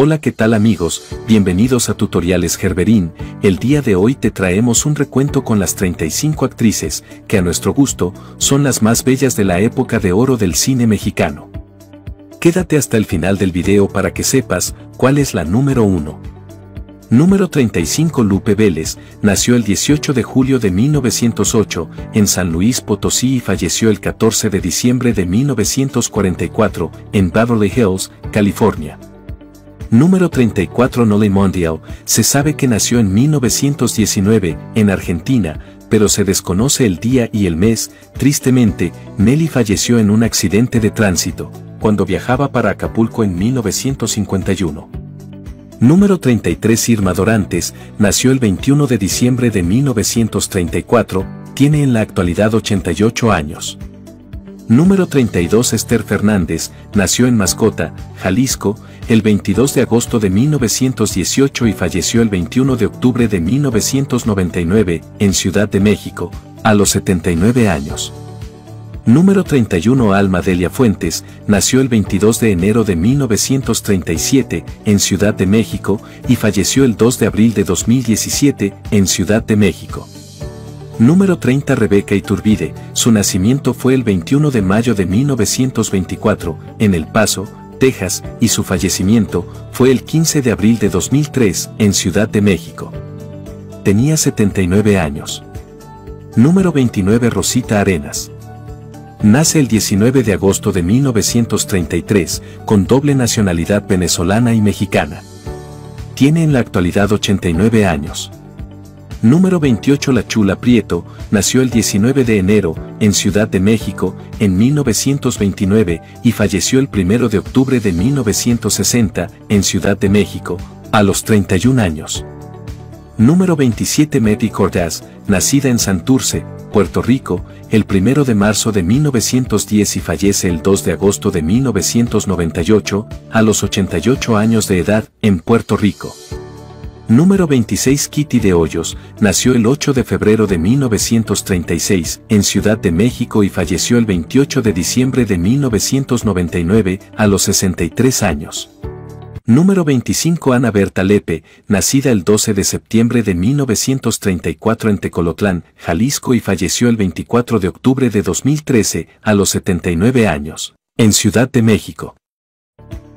Hola qué tal amigos, bienvenidos a Tutoriales Gerberín, el día de hoy te traemos un recuento con las 35 actrices, que a nuestro gusto, son las más bellas de la época de oro del cine mexicano. Quédate hasta el final del video para que sepas cuál es la número 1. Número 35 Lupe Vélez, nació el 18 de julio de 1908 en San Luis Potosí y falleció el 14 de diciembre de 1944 en Beverly Hills, California. Número 34 Nole Mondial, se sabe que nació en 1919, en Argentina, pero se desconoce el día y el mes, tristemente, Nelly falleció en un accidente de tránsito, cuando viajaba para Acapulco en 1951. Número 33 Irma Dorantes, nació el 21 de diciembre de 1934, tiene en la actualidad 88 años. Número 32 Esther Fernández, nació en Mascota, Jalisco, el 22 de agosto de 1918 y falleció el 21 de octubre de 1999, en Ciudad de México, a los 79 años. Número 31 Alma Delia Fuentes, nació el 22 de enero de 1937, en Ciudad de México, y falleció el 2 de abril de 2017, en Ciudad de México. Número 30 Rebeca Iturbide, su nacimiento fue el 21 de mayo de 1924, en El Paso, Texas, y su fallecimiento fue el 15 de abril de 2003 en Ciudad de México. Tenía 79 años. Número 29 Rosita Arenas. Nace el 19 de agosto de 1933, con doble nacionalidad venezolana y mexicana. Tiene en la actualidad 89 años. Número 28 La Chula Prieto, nació el 19 de enero, en Ciudad de México, en 1929, y falleció el 1 de octubre de 1960, en Ciudad de México, a los 31 años. Número 27 Mary Cordaz, nacida en Santurce, Puerto Rico, el 1 de marzo de 1910 y fallece el 2 de agosto de 1998, a los 88 años de edad, en Puerto Rico. Número 26 Kitty de Hoyos, nació el 8 de febrero de 1936 en Ciudad de México y falleció el 28 de diciembre de 1999 a los 63 años. Número 25 Ana Berta Lepe, nacida el 12 de septiembre de 1934 en Tecolotlán, Jalisco y falleció el 24 de octubre de 2013 a los 79 años, en Ciudad de México.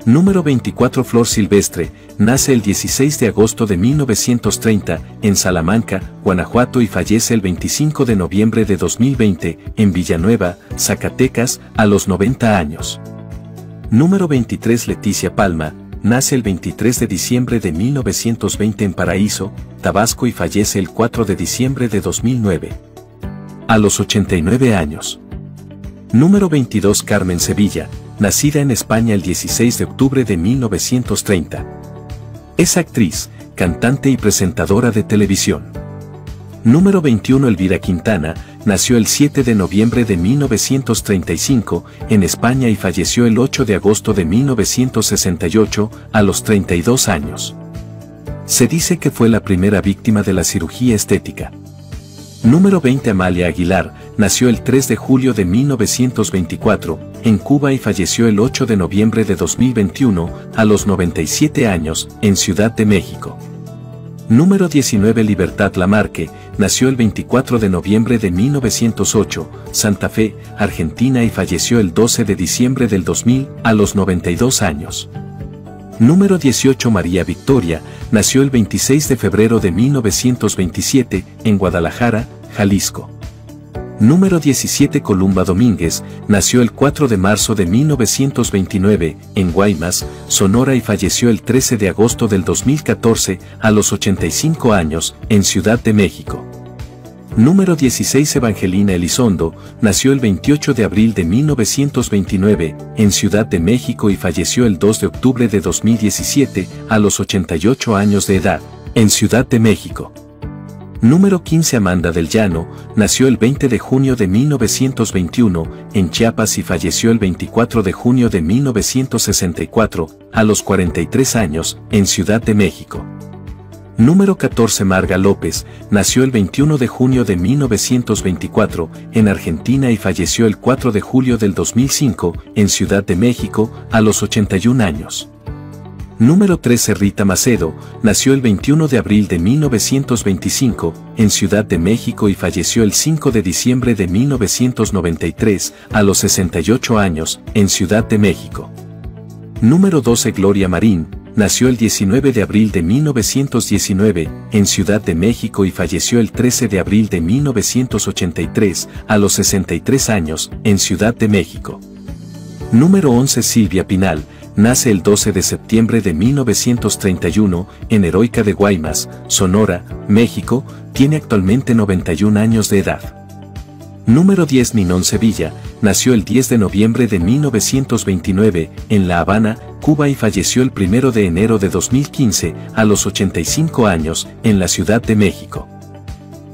Número 24 Flor Silvestre, nace el 16 de agosto de 1930, en Salamanca, Guanajuato y fallece el 25 de noviembre de 2020, en Villanueva, Zacatecas, a los 90 años. Número 23 Leticia Palma, nace el 23 de diciembre de 1920 en Paraíso, Tabasco y fallece el 4 de diciembre de 2009. A los 89 años. Número 22 Carmen Sevilla, nacida en España el 16 de octubre de 1930. Es actriz, cantante y presentadora de televisión. Número 21 Elvira Quintana, nació el 7 de noviembre de 1935 en España y falleció el 8 de agosto de 1968 a los 32 años. Se dice que fue la primera víctima de la cirugía estética. Número 20 Amalia Aguilar, nació el 3 de julio de 1924, en Cuba y falleció el 8 de noviembre de 2021, a los 97 años, en Ciudad de México. Número 19 Libertad Lamarque, nació el 24 de noviembre de 1908, Santa Fe, Argentina y falleció el 12 de diciembre del 2000, a los 92 años. Número 18 María Victoria, nació el 26 de febrero de 1927, en Guadalajara, Jalisco. Número 17 Columba Domínguez, nació el 4 de marzo de 1929, en Guaymas, Sonora y falleció el 13 de agosto del 2014, a los 85 años, en Ciudad de México. Número 16 Evangelina Elizondo, nació el 28 de abril de 1929, en Ciudad de México y falleció el 2 de octubre de 2017, a los 88 años de edad, en Ciudad de México. Número 15 Amanda del Llano, nació el 20 de junio de 1921, en Chiapas y falleció el 24 de junio de 1964, a los 43 años, en Ciudad de México. Número 14 Marga López, nació el 21 de junio de 1924, en Argentina y falleció el 4 de julio del 2005, en Ciudad de México, a los 81 años. Número 13 Rita Macedo, nació el 21 de abril de 1925, en Ciudad de México y falleció el 5 de diciembre de 1993, a los 68 años, en Ciudad de México. Número 12 Gloria Marín, nació el 19 de abril de 1919, en Ciudad de México y falleció el 13 de abril de 1983, a los 63 años, en Ciudad de México. Número 11 Silvia Pinal, nace el 12 de septiembre de 1931 en Heroica de Guaymas, Sonora, México, tiene actualmente 91 años de edad. Número 10 Ninón Sevilla, nació el 10 de noviembre de 1929 en La Habana, Cuba y falleció el 1 de enero de 2015 a los 85 años en la Ciudad de México.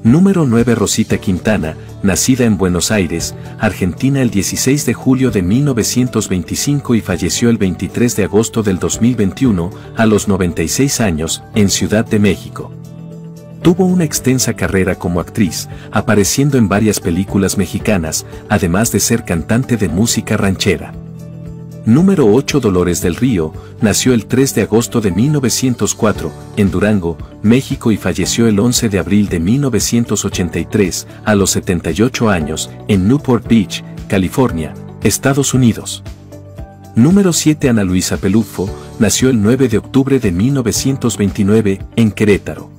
Número 9 Rosita Quintana, nacida en Buenos Aires, Argentina el 16 de julio de 1925 y falleció el 23 de agosto del 2021, a los 96 años, en Ciudad de México. Tuvo una extensa carrera como actriz, apareciendo en varias películas mexicanas, además de ser cantante de música ranchera. Número 8 Dolores del Río, nació el 3 de agosto de 1904, en Durango, México y falleció el 11 de abril de 1983, a los 78 años, en Newport Beach, California, Estados Unidos. Número 7 Ana Luisa Pelufo, nació el 9 de octubre de 1929, en Querétaro.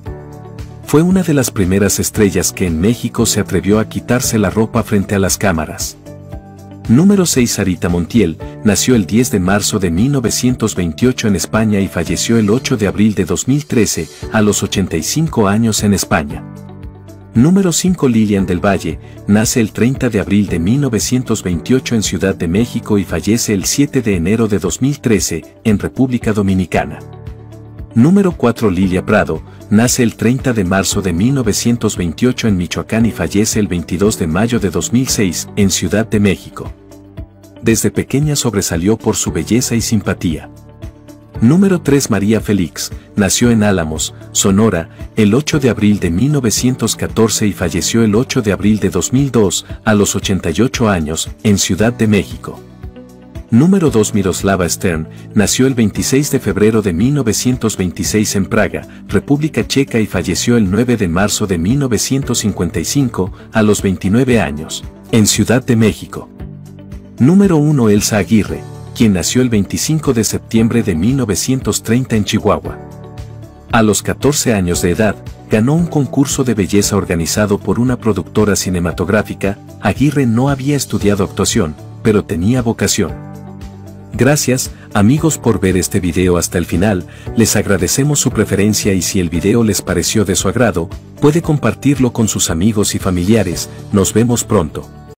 Fue una de las primeras estrellas que en México se atrevió a quitarse la ropa frente a las cámaras. Número 6 Sarita Montiel, nació el 10 de marzo de 1928 en España y falleció el 8 de abril de 2013, a los 85 años en España. Número 5 Lilian del Valle, nace el 30 de abril de 1928 en Ciudad de México y fallece el 7 de enero de 2013, en República Dominicana. Número 4 Lilia Prado, nace el 30 de marzo de 1928 en Michoacán y fallece el 22 de mayo de 2006, en Ciudad de México. Desde pequeña sobresalió por su belleza y simpatía. Número 3 María Félix, nació en Álamos, Sonora, el 8 de abril de 1914 y falleció el 8 de abril de 2002, a los 88 años, en Ciudad de México. Número 2 Miroslava Stern, nació el 26 de febrero de 1926 en Praga, República Checa y falleció el 9 de marzo de 1955, a los 29 años, en Ciudad de México. Número 1 Elsa Aguirre, quien nació el 25 de septiembre de 1930 en Chihuahua. A los 14 años de edad, ganó un concurso de belleza organizado por una productora cinematográfica, Aguirre no había estudiado actuación, pero tenía vocación. Gracias, amigos por ver este video hasta el final, les agradecemos su preferencia y si el video les pareció de su agrado, puede compartirlo con sus amigos y familiares, nos vemos pronto.